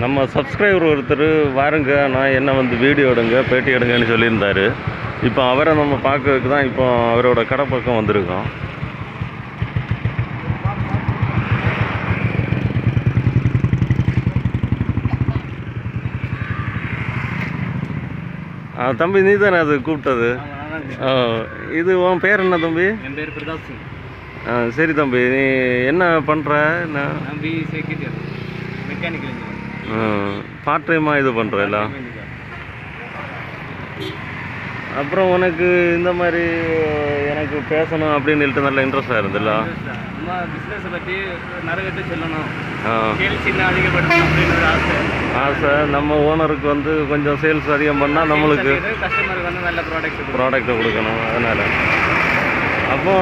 நம்ம சப்ஸ்கிரைபர் ஒருத்தர் வாருங்க நான் என்ன வந்து வீடியோ எடுங்க பேட்டி எடுங்கன்னு சொல்லியிருந்தாரு. இப்போ அவரை நம்ம பார்க்கறதுக்கு தான் இப்போ அவரோட கடை பக்கம் வந்திருக்கோம். ஆ, தம்பி நீ தானே அது கூப்பிட்டது? இது உன் பேர் என்ன தம்பி? என் பேர் பிரதாப் சிங். ஆ, சரி தம்பி நீ என்ன பண்ணுற நான் மெக்கானிக்கல் பார்ட் டைமாக இது பண்ணுற எல்லாம் அப்புறம் உனக்கு இந்த மாதிரி எனக்கு பேசணும் அப்படின்னு சொல்லிட்டு நல்ல இன்ட்ரெஸ்டாக இருந்தல்ல பிஸ்னஸை பற்றி சொல்லணும். ஆசை. நம்ம ஓனருக்கு வந்து கொஞ்சம் சேல்ஸ் அதிகம் பண்ணால் நம்மளுக்கு கஸ்டமருக்கு வந்து நல்ல ப்ராடக்ட் கொடுக்கணும். அதனால். அப்போ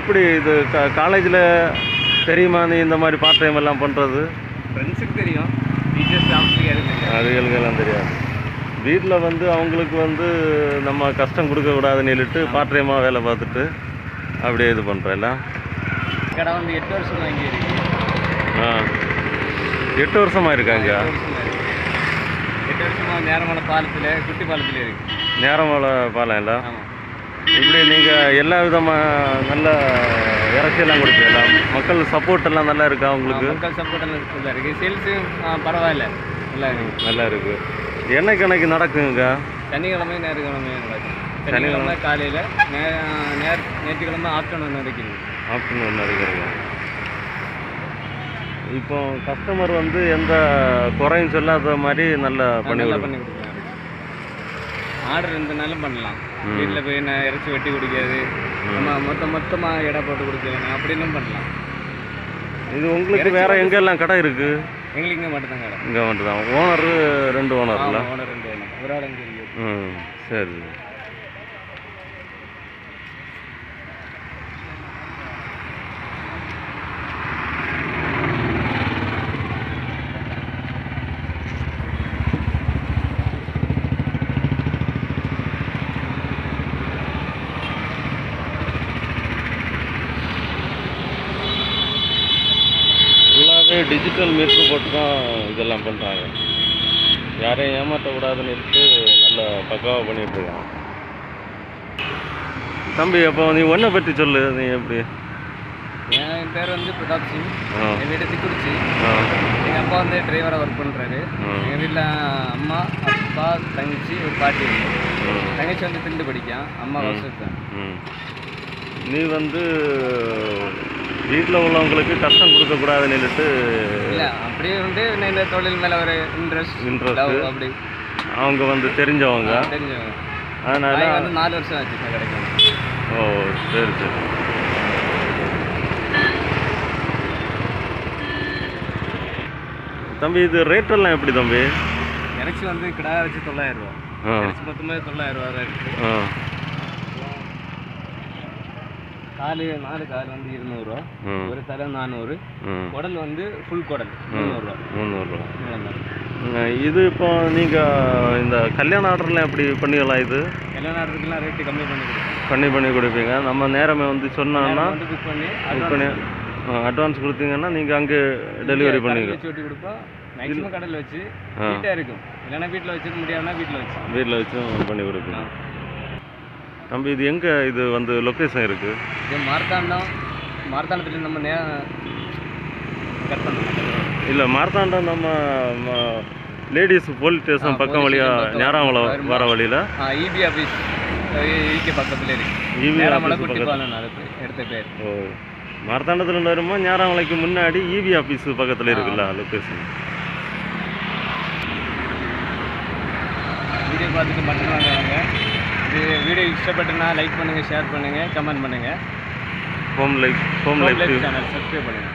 எப்படி இது காலேஜில் தெரியுமா நீ இந்த மாதிரி பார்ட் டைம் எல்லாம் பண்ணுறது ஃப்ரெண்ட்ஸுக்கு தெரியும். டீச்சர்ஸ் அதுகளுக்கெல்லாம் தெரியாது. வீட்டில் வந்து அவங்களுக்கு வந்து நம்ம கஷ்டம் கொடுக்கக்கூடாதுன்னு சொல்லிட்டு பார்ட் டைமாக வேலை பார்த்துட்டு அப்படியே இது பண்ணுறேல்ல கடை வந்து எட்டு வருஷம் இருக்கு ஆ. எட்டு வருஷமாக இருக்காங்க எட்டு வருஷமா இருக்கு. எட்டு வருஷமா நேரமான பாலத்தில் குட்டி பாலத்தில் இருக்கு. நேரமலை பாலம் இல்லை? இப்படி நீங்கள் எல்லா விதமாக நல்ல இறச்சியெல்லாம் கொடுப்பீங்களா மக்கள் சப்போர்ட் எல்லாம் நல்லா இருக்கா உங்களுக்கு? மக்கள் சப்போர்ட் எல்லாம் நல்லா இருக்கு. சேல்ஸும் பரவாயில்ல. நல்லா இருக்கு. நல்லா இருக்கு. என்ன கணக்கு நடக்குங்க? சனிக்கிழமை ஞாயிற்றுக்கிழமை நடக்கும். சனிக்கிழமை. காலையில் நே நேர் ஞாயிற்றுக்கிழமை ஆஃப்டர்நூன் வரைக்கும் ஆஃப்டர்நூன் நடக்கிறீங்க இப்போ கஸ்டமர் வந்து எந்த குறையும் சொல்லாத மாதிரி நல்லா பண்ணி பண்ணி கொடுக்கலாம் ஆர்டர் இருந்தனாலும் பண்ணலாம். வீட்டில் போய் நான் இறைச்சி வெட்டி குடிக்காது நம்ம மொத்த மொத்தமாக எடை போட்டு கொடுக்கலாம் அப்படின்னும் பண்ணலாம். இது உங்களுக்கு வேற எங்கெல்லாம் கடை இருக்கு? எங்களுக்கு இங்கே மட்டும்தான் கடை. இங்கே மட்டும் தான் ஓனர் ரெண்டு ஓனர்ல. ஆமாம் ஓனர் ரெண்டு வேணும் ஒரு ஆள் இருக்கு. ம் சரி. டிஜிட்டல் மீட்ரு போட்டு தான் இதெல்லாம் பண்ணுறாங்க யாரையும் ஏமாற்றக்கூடாதுன்னு சொல்லிட்டு நல்லா பக்காவாக பண்ணிட்டு இருக்கான் தம்பி அப்போ நீ ஒன்றை பற்றி சொல்லு நீ எப்படி? என் பேர் வந்து பிரதாப் சிங். என் வீடு திக்குறிச்சி எங்கள் அப்பா வந்து டிரைவராக ஒர்க் பண்ணுறாரு. எங்கள் வீட்டில் அம்மா அப்பா தங்கச்சி ஒரு பாட்டி இருக்கு. தங்கச்சி வந்து திண்டு படிக்கான் அம்மா ம். ஹவுஸ் தான். ம். நீ வந்து வீட்டில் உள்ளவங்களுக்கு கஷ்டம் கொடுக்கக்கூடாதுன்னு சொல்லிட்டு இல்லை அப்படியே வந்து இந்த தொழில் மேலே ஒரு இன்ட்ரெஸ்ட் Interest. அப்படி. அவங்க வந்து தெரிஞ்சவங்க. தெரிஞ்சவங்க. அதனால வந்து நாலு வருஷம் ஆச்சு கிடைக்கும் ஓ சரி சரி. தம்பி இது ரேட்டெல்லாம் எப்படி தம்பி? இறைச்சி வந்து கிடா வச்சு தொள்ளாயிரம் ரூபா. மொத்தமாக தொள்ளாயிரம் ரூபா இருக்கு. காலு நாலு கால் வந்து இருநூறுவா ஒரு தலை நானூறு. குடல் வந்து ஃபுல் குடல். முந்நூறுரூவா முந்நூறுரூவா இது இப்போ நீங்கள் இந்த கல்யாண ஆர்டர்லாம் எப்படி பண்ணிக்கலாம் இது? எல்லா நாட்டுக்கெல்லாம் ரேட்டு கம்மி பண்ணி கொடுப்போம். பண்ணி பண்ணி கொடுப்பீங்க. நம்ம நேரமே வந்து சொன்னோன்னா புக் பண்ணி புக் பண்ணி அட்வான்ஸ் கொடுத்தீங்கன்னா நீங்கள் அங்கே டெலிவரி பண்ணுவீங்க வச்சு ஓட்டி கொடுப்போம். மேக்ஸிமம் கடல் வச்சு ஆ. நீட்டாக இருக்கும். இல்லைன்னா வீட்டில் வச்சுக்க முடியாதுன்னா வீட்டில் வச்சு. வீட்டில் வச்சும் பண்ணி கொடுப்பீங்க. தம்பி இது எங்கே இது வந்து லொக்கேஷன் இருக்குது இது மார்த்தாண்டம். மார்த்தாண்டத்துல நம்ம நே கட் இல்லை மார்த்தாண்டம் நம்ம லேடிஸ் போலீஸ் ஸ்டேஷன் பக்கம் வழியாக station பக்கம் நேராமலை வருமா? வர வழியில்? இபி ஆஃபீஸ் பக்கத்துல இருக்கு. நேரமலை office குட்டி பக்கத்துல. பாலம் அது எடுத்த பேர். ஓ மார்த்தாண்டத்தில் வருமா? ஞாராமலைக்கு முன்னாடி இபி ஆஃபீஸ் பக்கத்தில் இருக்குல்ல லொக்கேஷன் வீடியோ பார்த்துட்டு மட்டும் வாங்க வீடியோ இஷ்டப்பட்டுனா லைக் பண்ணுங்க ஷேர் பண்ணுங்க கமெண்ட் பண்ணுங்க. Home life home life channel subscribe பண்ணுங்க.